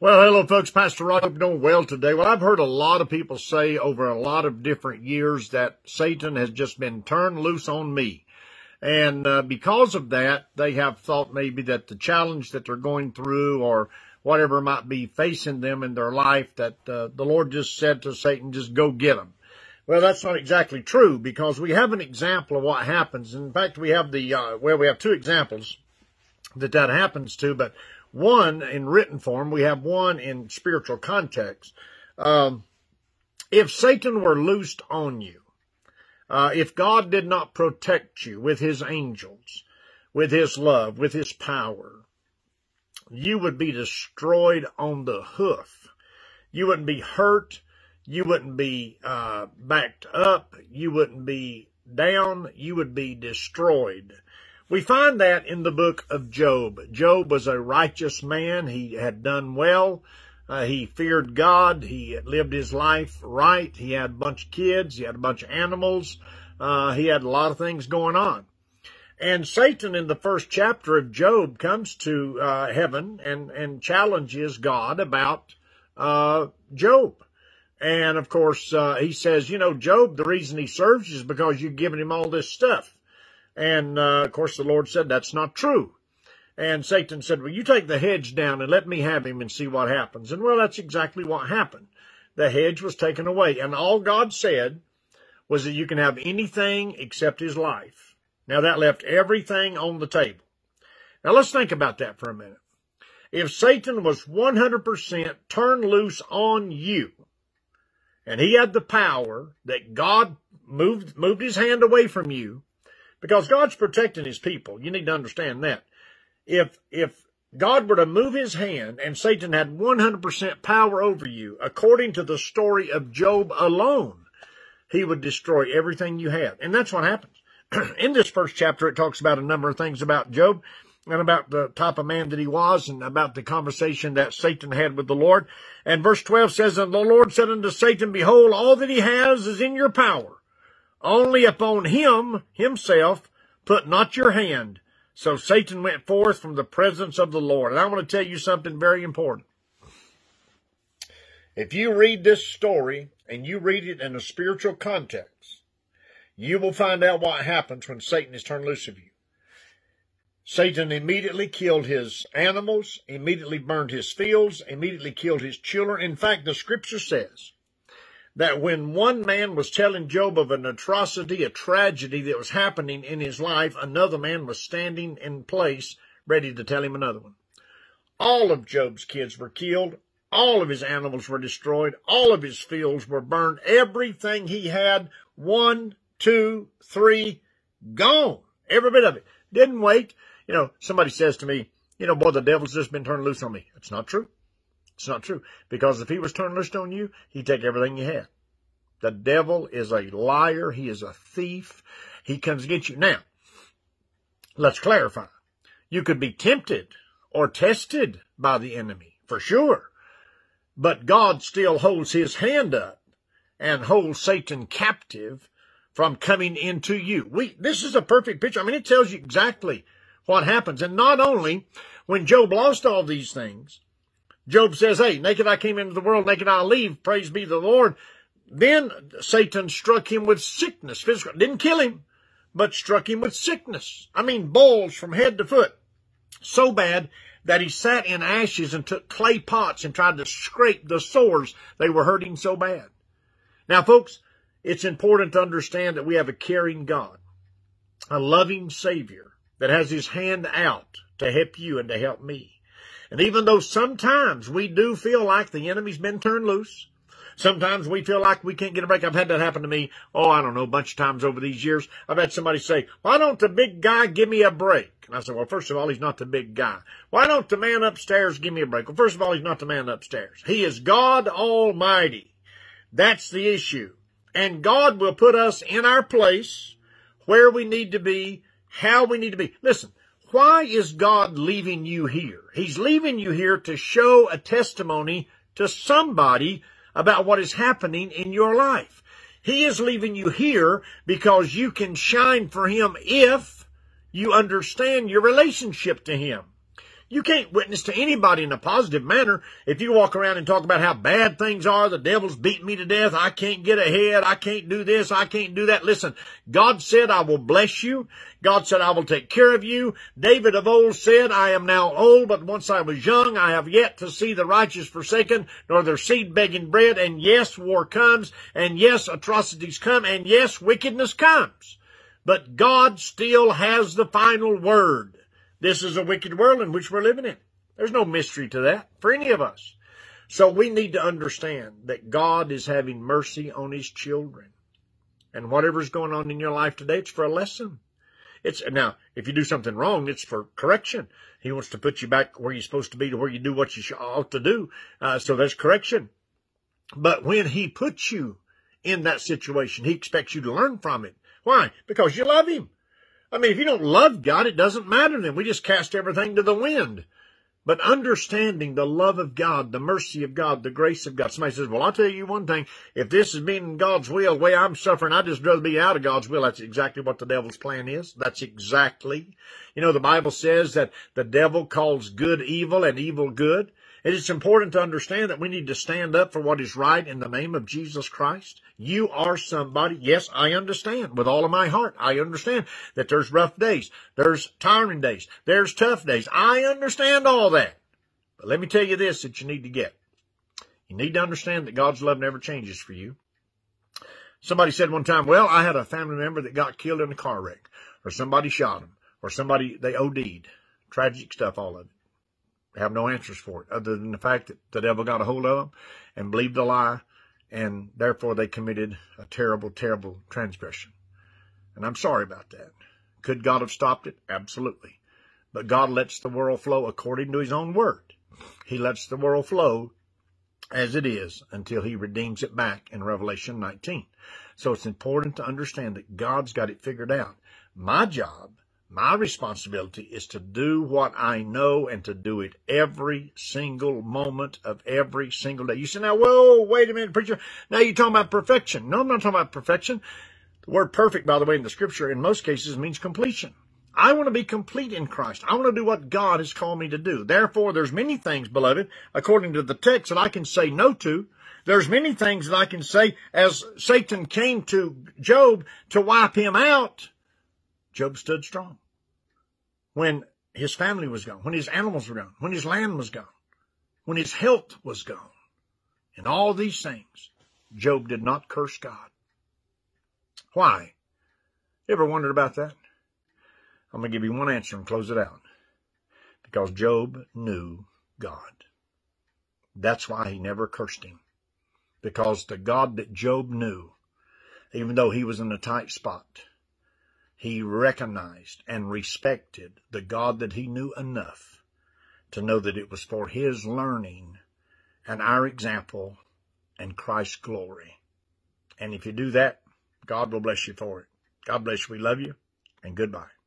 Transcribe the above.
Well, hello, folks. Pastor Rock, you're doing well today. Well, I've heard a lot of people say over a lot of different years that Satan has just been turned loose on me. And uh, because of that, they have thought maybe that the challenge that they're going through or whatever might be facing them in their life, that uh, the Lord just said to Satan, just go get them. Well, that's not exactly true because we have an example of what happens. In fact, we have the, uh, well, we have two examples that that happens to, but one in written form, we have one in spiritual context. Um, if Satan were loosed on you, uh, if God did not protect you with his angels, with his love, with his power, you would be destroyed on the hoof. You wouldn't be hurt. You wouldn't be uh, backed up. You wouldn't be down. You would be destroyed. We find that in the book of Job. Job was a righteous man. He had done well. Uh, he feared God. He lived his life right. He had a bunch of kids. He had a bunch of animals. Uh, he had a lot of things going on. And Satan in the first chapter of Job comes to uh, heaven and, and challenges God about uh, Job. And of course, uh, he says, you know, Job, the reason he serves you is because you've given him all this stuff. And, uh, of course, the Lord said, that's not true. And Satan said, well, you take the hedge down and let me have him and see what happens. And well, that's exactly what happened. The hedge was taken away. And all God said was that you can have anything except his life. Now that left everything on the table. Now let's think about that for a minute. If Satan was 100% turned loose on you, and he had the power that God moved, moved his hand away from you, because God's protecting his people. You need to understand that. If, if God were to move his hand and Satan had 100% power over you, according to the story of Job alone, he would destroy everything you have. And that's what happens. In this first chapter, it talks about a number of things about Job and about the type of man that he was and about the conversation that Satan had with the Lord. And verse 12 says, And the Lord said unto Satan, Behold, all that he has is in your power. Only upon him, himself, put not your hand. So Satan went forth from the presence of the Lord. And I want to tell you something very important. If you read this story and you read it in a spiritual context, you will find out what happens when Satan is turned loose of you. Satan immediately killed his animals, immediately burned his fields, immediately killed his children. In fact, the scripture says that when one man was telling Job of an atrocity, a tragedy that was happening in his life, another man was standing in place ready to tell him another one. All of Job's kids were killed. All of his animals were destroyed. All of his fields were burned. Everything he had, one, two, three, gone. Every bit of it. Didn't wait. You know, somebody says to me, you know, boy, the devil's just been turned loose on me. It's not true. It's not true. Because if he was turned loose on you, he'd take everything you had. The devil is a liar. He is a thief. He comes against you. Now, let's clarify. You could be tempted or tested by the enemy, for sure. But God still holds his hand up and holds Satan captive from coming into you. We, this is a perfect picture. I mean, it tells you exactly what happens. And not only when Job lost all these things, Job says, hey, naked I came into the world, naked I'll leave, praise be the Lord. Then Satan struck him with sickness, physical, didn't kill him, but struck him with sickness. I mean, boils from head to foot. So bad that he sat in ashes and took clay pots and tried to scrape the sores. They were hurting so bad. Now, folks, it's important to understand that we have a caring God, a loving Savior that has his hand out to help you and to help me. And even though sometimes we do feel like the enemy's been turned loose, sometimes we feel like we can't get a break. I've had that happen to me, oh, I don't know, a bunch of times over these years. I've had somebody say, why don't the big guy give me a break? And I said, well, first of all, he's not the big guy. Why don't the man upstairs give me a break? Well, first of all, he's not the man upstairs. He is God Almighty. That's the issue. And God will put us in our place where we need to be, how we need to be. Listen, why is God leaving you here? He's leaving you here to show a testimony to somebody about what is happening in your life. He is leaving you here because you can shine for Him if you understand your relationship to Him. You can't witness to anybody in a positive manner if you walk around and talk about how bad things are. The devil's beating me to death. I can't get ahead. I can't do this. I can't do that. Listen, God said, I will bless you. God said, I will take care of you. David of old said, I am now old, but once I was young, I have yet to see the righteous forsaken, nor their seed begging bread. And yes, war comes. And yes, atrocities come. And yes, wickedness comes. But God still has the final word. This is a wicked world in which we're living in. There's no mystery to that for any of us. So we need to understand that God is having mercy on his children. And whatever's going on in your life today, it's for a lesson. It's now, if you do something wrong, it's for correction. He wants to put you back where you're supposed to be to where you do what you ought to do. Uh, so there's correction. But when he puts you in that situation, he expects you to learn from it. Why? Because you love him. I mean, if you don't love God, it doesn't matter then. We just cast everything to the wind. But understanding the love of God, the mercy of God, the grace of God. Somebody says, well, I'll tell you one thing. If this is been God's will, the way I'm suffering, I'd just rather be out of God's will. That's exactly what the devil's plan is. That's exactly. You know, the Bible says that the devil calls good evil and evil good. It is important to understand that we need to stand up for what is right in the name of Jesus Christ. You are somebody. Yes, I understand with all of my heart. I understand that there's rough days. There's tiring days. There's tough days. I understand all that. But let me tell you this that you need to get. You need to understand that God's love never changes for you. Somebody said one time, well, I had a family member that got killed in a car wreck or somebody shot him or somebody, they OD'd. Tragic stuff, all of it have no answers for it other than the fact that the devil got a hold of them and believed a lie and therefore they committed a terrible, terrible transgression. And I'm sorry about that. Could God have stopped it? Absolutely. But God lets the world flow according to his own word. He lets the world flow as it is until he redeems it back in Revelation 19. So it's important to understand that God's got it figured out. My job my responsibility is to do what I know and to do it every single moment of every single day. You say, now, whoa, wait a minute, preacher. Now you're talking about perfection. No, I'm not talking about perfection. The word perfect, by the way, in the scripture, in most cases means completion. I want to be complete in Christ. I want to do what God has called me to do. Therefore, there's many things, beloved, according to the text that I can say no to. There's many things that I can say as Satan came to Job to wipe him out. Job stood strong. When his family was gone, when his animals were gone, when his land was gone, when his health was gone, and all these things, Job did not curse God. Why? You ever wondered about that? I'm going to give you one answer and close it out. Because Job knew God. That's why he never cursed him. Because the God that Job knew, even though he was in a tight spot, he recognized and respected the God that he knew enough to know that it was for his learning and our example and Christ's glory. And if you do that, God will bless you for it. God bless you. We love you and goodbye.